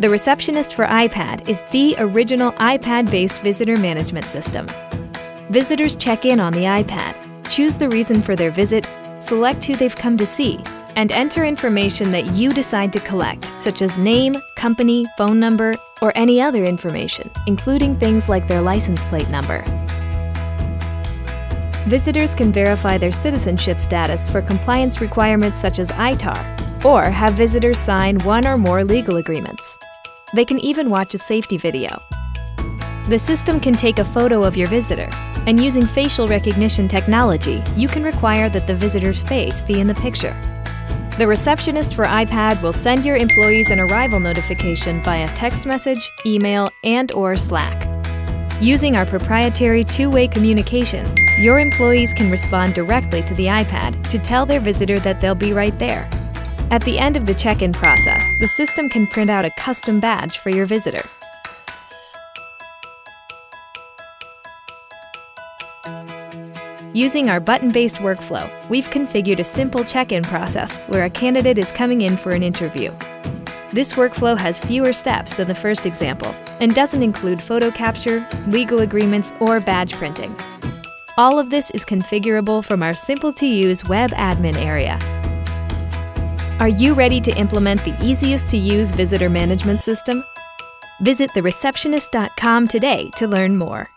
The Receptionist for iPad is the original iPad based visitor management system. Visitors check in on the iPad, choose the reason for their visit, select who they've come to see, and enter information that you decide to collect, such as name, company, phone number, or any other information, including things like their license plate number. Visitors can verify their citizenship status for compliance requirements such as ITAR, or have visitors sign one or more legal agreements. They can even watch a safety video. The system can take a photo of your visitor, and using facial recognition technology, you can require that the visitor's face be in the picture. The receptionist for iPad will send your employees an arrival notification via text message, email, and or Slack. Using our proprietary two-way communication, your employees can respond directly to the iPad to tell their visitor that they'll be right there. At the end of the check-in process, the system can print out a custom badge for your visitor. Using our button-based workflow, we've configured a simple check-in process where a candidate is coming in for an interview. This workflow has fewer steps than the first example and doesn't include photo capture, legal agreements, or badge printing. All of this is configurable from our simple-to-use web admin area. Are you ready to implement the easiest-to-use visitor management system? Visit thereceptionist.com today to learn more.